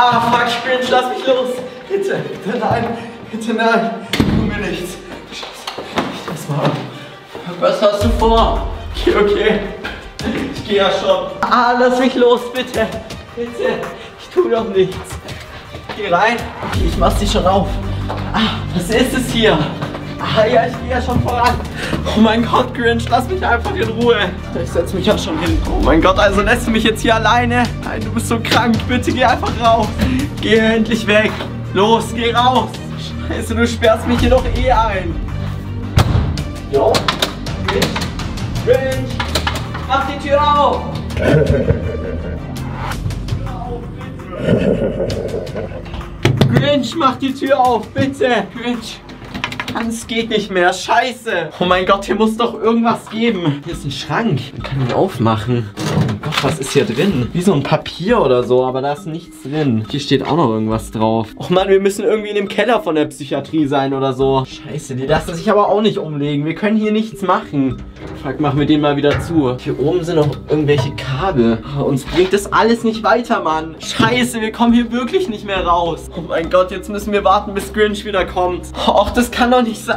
Ah, fuck, Grinch, lass mich los. Bitte, bitte nein, bitte nein. Tu mir nichts. Ich das mal. Was hast du vor? Okay, okay. Ich gehe ja schon. Ah, lass mich los, bitte. Bitte. Ich tu doch nichts. Geh rein. Okay, ich mach dich schon auf. Ah, was ist es hier? Ah ja, ich gehe ja schon voran. Oh mein Gott, Grinch, lass mich einfach in Ruhe. Ich setze mich ja schon hin. Oh mein Gott, also lässt du mich jetzt hier alleine? Nein, du bist so krank. Bitte geh einfach raus. Geh endlich weg. Los, geh raus. Scheiße, du sperrst mich hier doch eh ein. Jo, Grinch, Grinch, mach die Tür auf. Grinch, mach die Tür auf, bitte. Grinch. Mann, es geht nicht mehr. Scheiße. Oh mein Gott, hier muss doch irgendwas geben. Hier ist ein Schrank. Man kann ihn aufmachen. Oh mein Gott, was ist hier drin? Wie so ein Papier oder so, aber da ist nichts drin. Hier steht auch noch irgendwas drauf. Oh Mann, wir müssen irgendwie in dem Keller von der Psychiatrie sein oder so. Scheiße, die lassen sich aber auch nicht umlegen. Wir können hier nichts machen. Fuck, machen wir den mal wieder zu. Hier oben sind noch irgendwelche Kabel. Oh, uns bringt das alles nicht weiter, Mann. Scheiße, wir kommen hier wirklich nicht mehr raus. Oh mein Gott, jetzt müssen wir warten, bis Grinch wieder kommt. Och, das kann doch nicht sein.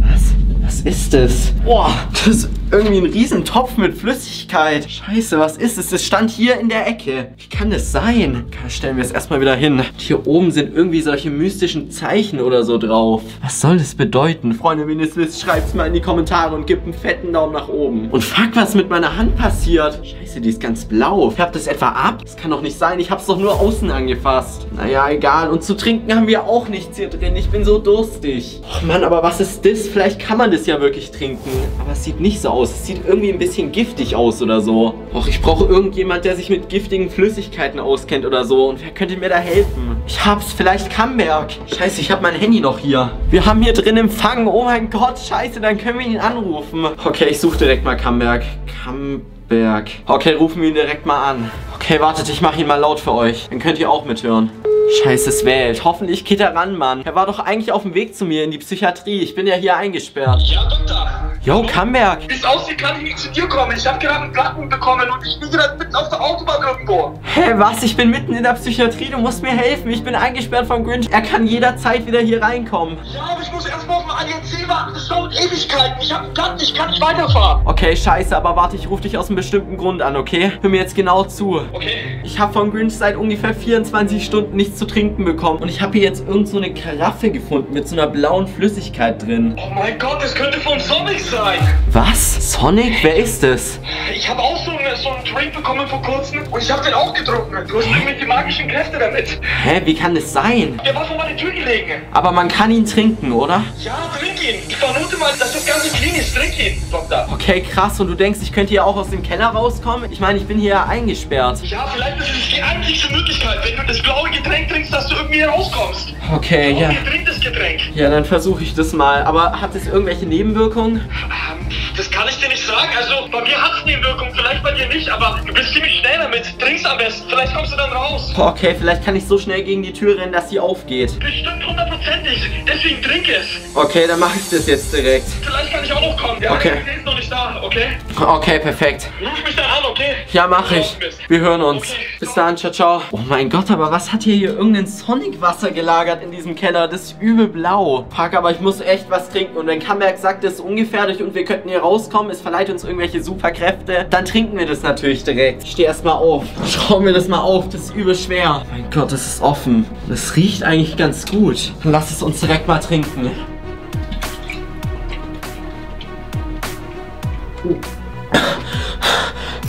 Was? Was ist das? Boah, das irgendwie ein Riesentopf mit Flüssigkeit. Scheiße, was ist es? Das stand hier in der Ecke. Wie kann das sein? Okay, stellen wir es erstmal wieder hin. Hier oben sind irgendwie solche mystischen Zeichen oder so drauf. Was soll das bedeuten? Freunde, wenn ihr es wisst, schreibt es mal in die Kommentare und gebt einen fetten Daumen nach oben. Und fuck, was mit meiner Hand passiert? Scheiße, die ist ganz blau. Färbt das etwa ab? Das kann doch nicht sein. Ich hab's doch nur außen angefasst. Naja, egal. Und zu trinken haben wir auch nichts hier drin. Ich bin so durstig. Och Mann, aber was ist das? Vielleicht kann man das ja wirklich trinken. Aber es sieht nicht so aus. Es sieht irgendwie ein bisschen giftig aus oder so. Och, ich brauche irgendjemand, der sich mit giftigen Flüssigkeiten auskennt oder so. Und wer könnte mir da helfen? Ich hab's. Vielleicht Camberg. Scheiße, ich hab mein Handy noch hier. Wir haben hier drin Empfang. Oh mein Gott, scheiße. Dann können wir ihn anrufen. Okay, ich suche direkt mal Camberg. Camberg. Okay, rufen wir ihn direkt mal an. Okay, wartet, ich mache ihn mal laut für euch. Dann könnt ihr auch mithören. Scheiße, es wählt. Hoffentlich geht er ran, Mann. Er war doch eigentlich auf dem Weg zu mir in die Psychiatrie. Ich bin ja hier eingesperrt. Ja, Doktor. Yo, Camberg. Wie es aussieht, kann ich nicht zu dir kommen. Ich habe gerade einen Platten bekommen und ich bin gerade mitten auf der Autobahn irgendwo. Hä, was? Ich bin mitten in der Psychiatrie. Du musst mir helfen. Ich bin eingesperrt vom Grinch. Er kann jederzeit wieder hier reinkommen. Ja, aber ich muss erstmal auf den ADAC warten. Das dauert Ewigkeiten. Ich habe einen Platten, ich kann nicht weiterfahren. Okay, scheiße, aber warte, ich rufe dich aus einem bestimmten Grund an, okay? Hör mir jetzt genau zu. Okay. Ich habe vom Grinch seit ungefähr 24 Stunden nichts zu trinken bekommen. Und ich habe hier jetzt irgend so eine Karaffe gefunden mit so einer blauen Flüssigkeit drin. Oh mein Gott, das könnte von Sonic sein. Was? Sonic? Wer ist es? Ich habe auch so, eine, so einen Drink bekommen vor kurzem und ich habe den auch getrunken. Du hast irgendwie magischen Kräfte damit. Hä, wie kann das sein? Der war gelegen. Aber man kann ihn trinken, oder? Ja, trink ihn. Ich vermute mal, dass das Ganze clean ist. Trink ihn, Doktor. Okay, krass. Und du denkst, ich könnte hier auch aus dem Keller rauskommen? Ich meine, ich bin hier eingesperrt. Ja, vielleicht ist es die einzigste Möglichkeit, wenn du das blaue Getränk trinkst, dass du irgendwie hier rauskommst. Okay, ja. Getränk. Ja, dann versuche ich das mal. Aber hat es irgendwelche Nebenwirkungen? Ähm, das kann ich dir nicht sagen. Also, bei mir hat es Nebenwirkungen, vielleicht bei dir nicht, aber du bist ziemlich schnell damit. Trink's am besten, vielleicht kommst du dann raus. Okay, vielleicht kann ich so schnell gegen die Tür rennen, dass sie aufgeht. Bestimmt hundertprozentig, deswegen trink es. Okay, dann mache ich das jetzt direkt. Vielleicht kann ich auch noch kommen. Ja, Okay. der ist noch nicht da, okay? Okay, perfekt. Ruf mich dann an, okay? Ja, mache ich. Wir hören uns. Okay. Bis dann, ciao, ciao. Oh mein Gott, aber was hat hier hier irgendein Sonic-Wasser gelagert in diesem Keller? Das ist übel blau. Fuck, aber ich muss echt was trinken. Und wenn Camberg sagt, das ist ungefährlich und wir könnten hier rauskommen, es verleiht uns irgendwelche Superkräfte, dann trinken wir das natürlich direkt. Ich stehe erstmal auf. Schau mir das mal auf, das ist übel schwer. Oh mein Gott, das ist offen. Das riecht eigentlich ganz gut. Dann lass es uns direkt mal trinken.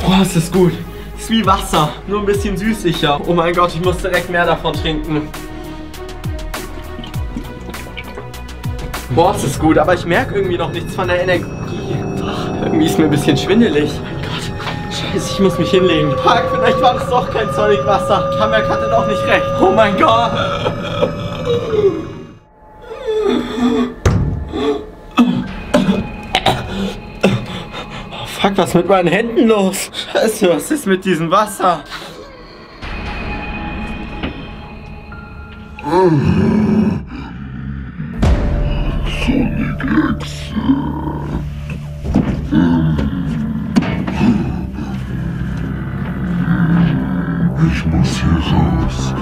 Boah, ist das gut. Ist wie Wasser, nur ein bisschen süßlicher. Oh mein Gott, ich muss direkt mehr davon trinken. Boah, ist das gut, aber ich merke irgendwie noch nichts von der Energie. Irgendwie ist mir ein bisschen schwindelig. Mein Gott, scheiße, ich muss mich hinlegen. Fuck, vielleicht war das doch kein Sonic-Wasser. Kamek hatte doch nicht recht. Oh mein Gott. Oh, fuck, was ist mit meinen Händen los? Scheiße, was ist mit diesem Wasser? Ich muss hier raus.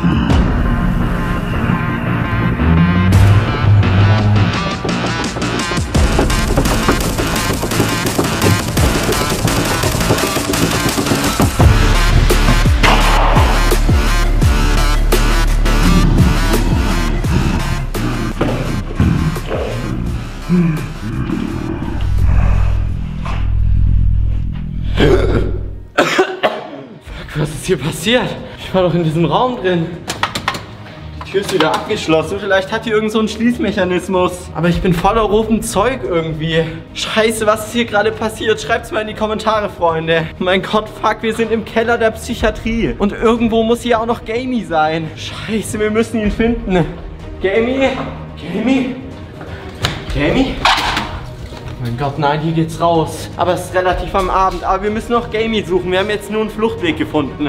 Was ist hier passiert? Ich war doch in diesem Raum drin. Die Tür ist wieder abgeschlossen. Vielleicht hat die irgend so einen Schließmechanismus. Aber ich bin voller rotem Zeug irgendwie. Scheiße, was ist hier gerade passiert? Schreibt's mal in die Kommentare, Freunde. Mein Gott, fuck, wir sind im Keller der Psychiatrie. Und irgendwo muss hier auch noch Gamey sein. Scheiße, wir müssen ihn finden. Gamey? Gamey? Gamey? Mein Gott, nein, hier geht's raus. Aber es ist relativ am Abend. Aber wir müssen noch Gamey suchen. Wir haben jetzt nur einen Fluchtweg gefunden.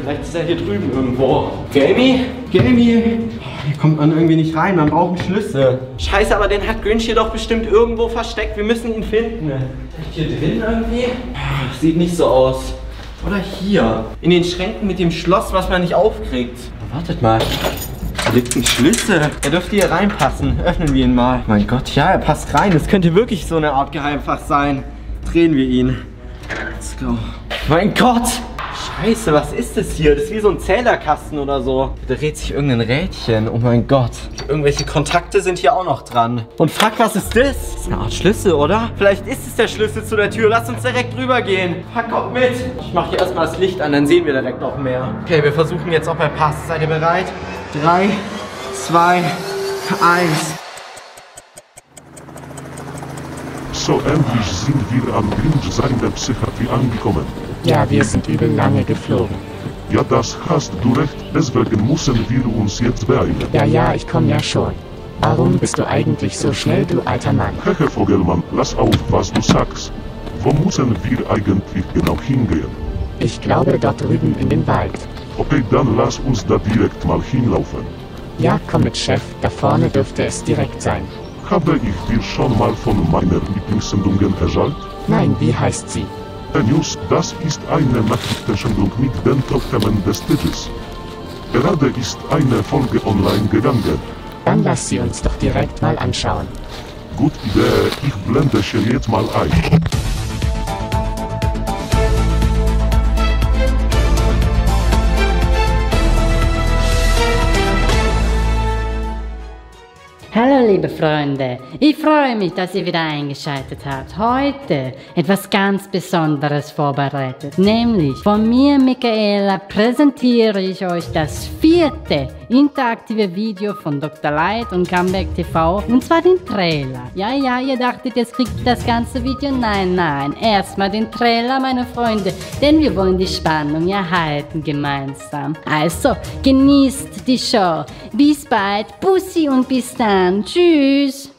Vielleicht ist er hier drüben irgendwo. Gamey? Gamey? Hier kommt man irgendwie nicht rein. Man braucht einen Schlüssel. Scheiße, aber den hat Grinch hier doch bestimmt irgendwo versteckt. Wir müssen ihn finden. Hier drin irgendwie? Sieht nicht so aus. Oder hier. In den Schränken mit dem Schloss, was man nicht aufkriegt. Wartet mal. Liegt ein Schlüssel. Er dürfte hier reinpassen. Öffnen wir ihn mal. Mein Gott, ja, er passt rein. Das könnte wirklich so eine Art Geheimfach sein. Drehen wir ihn. Let's go. Mein Gott! Scheiße, was ist das hier? Das ist wie so ein Zählerkasten oder so. Da dreht sich irgendein Rädchen. Oh mein Gott. Irgendwelche Kontakte sind hier auch noch dran. Und fuck, was ist das? Das ist eine Art Schlüssel, oder? Vielleicht ist es der Schlüssel zu der Tür. Lass uns direkt rüber gehen. Fuck, kommt mit. Ich mache hier erstmal das Licht an, dann sehen wir direkt noch mehr. Okay, wir versuchen jetzt, ob er passt. Seid ihr bereit? Drei, zwei, eins. So endlich sind wir am Grundstein der Psychiatrie angekommen. Ja, wir sind übel lange geflogen. Ja, das hast du recht, deswegen müssen wir uns jetzt beeilen. Ja, ja, ich komm ja schon. Warum bist du eigentlich so schnell, du alter Mann? Hehe Vogelmann, lass auf, was du sagst. Wo müssen wir eigentlich genau hingehen? Ich glaube dort drüben in den Wald. Okay, dann lass uns da direkt mal hinlaufen. Ja, komm mit, Chef. Da vorne dürfte es direkt sein. Habe ich dir schon mal von meiner Lieblingssendungen erzählt? Nein, wie heißt sie? News, das ist eine Nachrichtensendung mit den Top-Themen des Tages. Gerade ist eine Folge online gegangen. Dann lass sie uns doch direkt mal anschauen. Gut Idee, ich blende sie jetzt mal ein. Hallo liebe Freunde, ich freue mich, dass ihr wieder eingeschaltet habt. Heute etwas ganz Besonderes vorbereitet, nämlich von mir, Michaela, präsentiere ich euch das vierte interaktive Video von Dr. Light und Comeback TV und zwar den Trailer. Ja, ja, ihr dachtet, jetzt kriegt ihr das ganze Video? Nein, nein, erstmal den Trailer, meine Freunde, denn wir wollen die Spannung erhalten gemeinsam. Also, genießt die Show. Bis bald, Bussi und bis dann. Tschüss.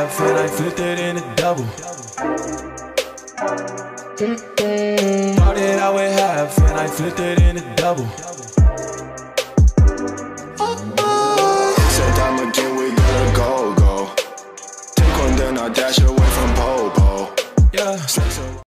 half and I flipped it in a double. Started out with half and I flipped it in a double. Said time again, we gotta go, go. Take one, then I dash away from Popo. Yeah.